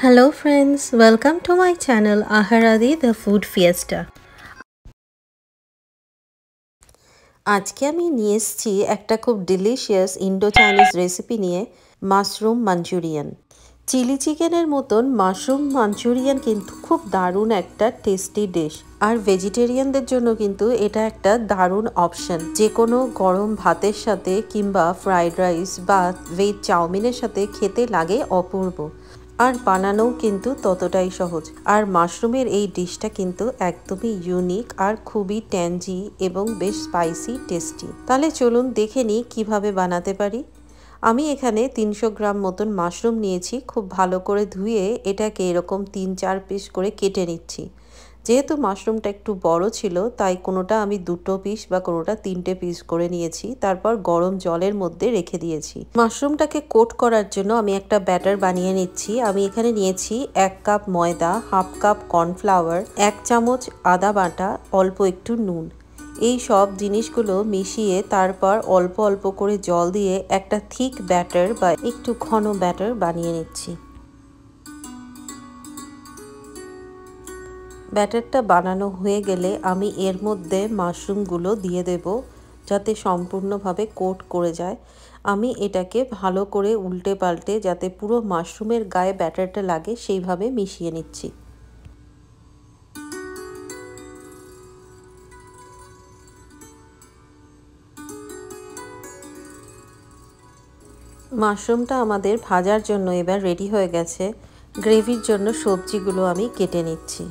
Hello friends, welcome to my channel Aharadi the Food Fiesta. আজকে আমি নিয়ে এসেছি একটা খুব ডিলিশিয়াস ইন্ডো চাইনিজ রেসিপি নিয়ে মাশরুম মাঞ্চুরিয়ান চিলি চিকেনের মতন মাশরুম মাঞ্চুরিয়ান কিন্তু খুব দারুণ একটা টেস্টি ডিশ আর ভেজিটেরিয়ানদের জন্য কিন্তু এটা একটা দারুণ অপশন যে কোনো গরম ভাতের সাথে কিংবা ফ্রাইড রাইস বা ভেজ চাউমিনের সাথে খেতে লাগে অপূর্ব। আর বানানোও কিন্তু ততটাই সহজ। আর মাশরুমের এই ডিশটা কিন্তু একদমই ইউনিক আর খুবই ট্যানজি এবং বেশ স্পাইসি টেস্টি তাহলে চলুন দেখে নিই কীভাবে বানাতে পারি। আমি এখানে তিনশো গ্রাম মতন মাশরুম নিয়েছি, খুব ভালো করে ধুয়ে এটাকে এরকম তিন চার পিস করে কেটে নিচ্ছি। যেহেতু মাশরুমটা একটু বড় ছিল, তাই কোনোটা আমি দুটো পিস বা কোনোটা তিনটে পিস করে নিয়েছি। তারপর গরম জলের মধ্যে রেখে দিয়েছি। মাশরুমটাকে কোট করার জন্য আমি একটা ব্যাটার বানিয়ে নিচ্ছি। আমি এখানে নিয়েছি এক কাপ ময়দা, হাফ কাপ কর্নফ্লাওয়ার, এক চামচ আদা বাটা, অল্প একটু নুন। এই সব জিনিসগুলো মিশিয়ে তারপর অল্প অল্প করে জল দিয়ে একটা থিক ব্যাটার বা একটু ঘন ব্যাটার বানিয়ে নিচ্ছি। ব্যাটারটা বানানো হয়ে গেলে আমি এর মধ্যে মাশরুমগুলো দিয়ে দেব যাতে সম্পূর্ণভাবে কোট করে যায়। আমি এটাকে ভালো করে উল্টে পাল্টে যাতে পুরো মাশরুমের গায়ে ব্যাটারটা লাগে সেইভাবে মিশিয়ে নিচ্ছি। মাশরুমটা আমাদের ভাজার জন্য এবার রেডি হয়ে গেছে। গ্রেভির জন্য সবজিগুলো আমি কেটে নিচ্ছি।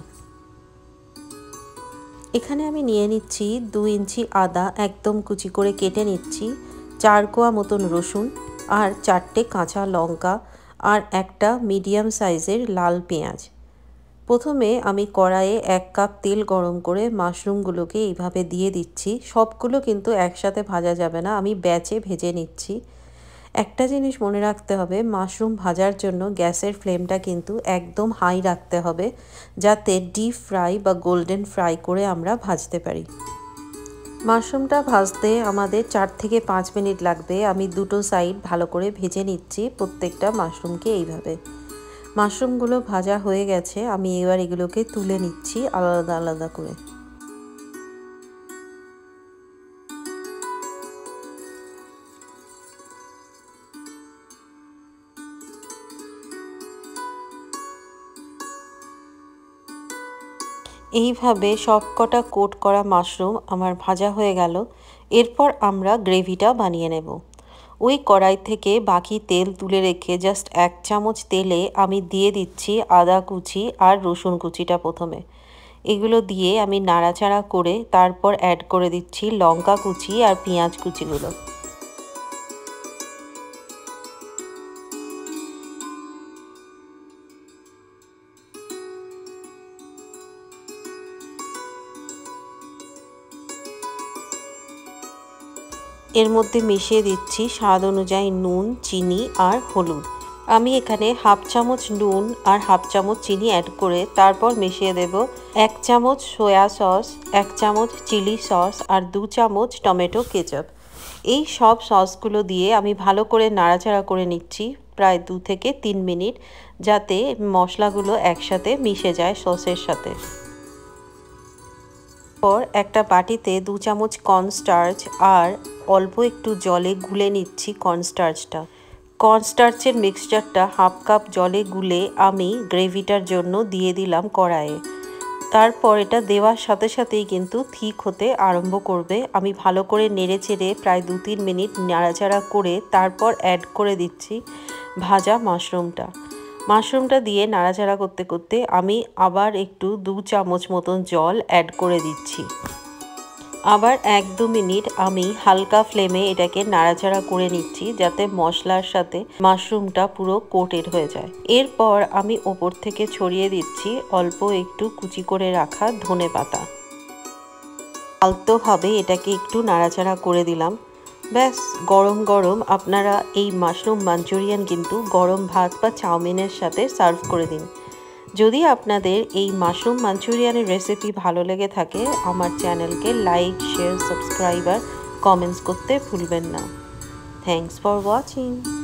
এখানে আমি নিয়ে নিচ্ছি দু ইঞ্চি আদা একদম কুচি করে কেটে নিচ্ছি, চার কোয়া মতন রসুন আর চারটে কাঁচা লঙ্কা আর একটা মিডিয়াম সাইজের লাল পেঁয়াজ। প্রথমে আমি কড়াইয়ে এক কাপ তেল গরম করে মাশরুমগুলোকে এইভাবে দিয়ে দিচ্ছি। সবগুলো কিন্তু একসাথে ভাজা যাবে না, আমি ব্যাচে ভেজে নিচ্ছি। একটা জিনিস মনে রাখতে হবে, মাশরুম ভাজার জন্য গ্যাসের ফ্লেমটা কিন্তু একদম হাই রাখতে হবে, যাতে ডিপ ফ্রাই বা গোল্ডেন ফ্রাই করে আমরা ভাজতে পারি। মাশরুমটা ভাজতে আমাদের চার থেকে পাঁচ মিনিট লাগবে, আমি দুটো সাইড ভালো করে ভেজে নিচ্ছি প্রত্যেকটা মাশরুমকে এইভাবে। মাশরুমগুলো ভাজা হয়ে গেছে, আমি এবার এগুলোকে তুলে নিচ্ছি আলাদা আলাদা করে। এইভাবে সব কটা কোট করা মাশরুম আমার ভাজা হয়ে গেল। এরপর আমরা গ্রেভিটা বানিয়ে নেব। ওই কড়াই থেকে বাকি তেল তুলে রেখে জাস্ট এক চামচ তেলে আমি দিয়ে দিচ্ছি আদা কুচি আর রসুন কুচিটা প্রথমে। এগুলো দিয়ে আমি নাড়াচাড়া করে তারপর অ্যাড করে দিচ্ছি লঙ্কা কুচি আর পেঁয়াজ কুচিগুলো। এর মধ্যে মিশিয়ে দিচ্ছি স্বাদ অনুযায়ী নুন, চিনি আর হলুদ। আমি এখানে হাফ চামচ নুন আর হাফ চামচ চিনি অ্যাড করে তারপর মিশিয়ে দেব এক চামচ সয়া সস এক চামচ চিলি সস আর দু চামচ টমেটো কেচাপ এই সব সসগুলো দিয়ে আমি ভালো করে নাড়াচাড়া করে নিচ্ছি প্রায় দু থেকে তিন মিনিট যাতে মশলাগুলো একসাথে মিশে যায় সসের সাথে। পর একটা বাটিতে দু চামচ কর্নস্টার্চ আর অল্প একটু জলে গুলে নিচ্ছি কর্নস্টার্চটা কর্নস্টার্চের মিক্সচারটা হাফ কাপ জলে গুলে আমি গ্রেভিটার জন্য দিয়ে দিলাম কড়াইয়ে। তারপর এটা দেওয়ার সাথে সাথেই কিন্তু থিক হতে আরম্ভ করবে। আমি ভালো করে নেড়ে চেড়ে প্রায় দু তিন মিনিট নাড়াচাড়া করে তারপর অ্যাড করে দিচ্ছি ভাজা মাশরুমটা মাশরুমটা দিয়ে নাড়াচাড়া করতে করতে আমি আবার একটু দু চামচ মতন জল অ্যাড করে দিচ্ছি। আবার এক দু মিনিট আমি হালকা ফ্লেমে এটাকে নাড়াচাড়া করে নিচ্ছি যাতে মশলার সাথে মাশরুমটা পুরো কোটেড হয়ে যায়। এরপর আমি ওপর থেকে ছড়িয়ে দিচ্ছি অল্প একটু কুচি করে রাখা ধনে পাতা। আলতোভাবে এটাকে একটু নাড়াচাড়া করে দিলাম। ব্যাস, গরম গরম আপনারা এই মাশরুম মাঞ্চুরিয়ান কিন্তু গরম ভাত বা চাউমিনের সাথে সার্ভ করে দিন। যদি আপনাদের এই মাশরুম মাঞ্চুরিয়ানের রেসিপি ভালো লেগে থাকে, আমার চ্যানেলকে লাইক শেয়ার সাবস্ক্রাইব আর কমেন্টস করতে ভুলবেন না। Thanks for watching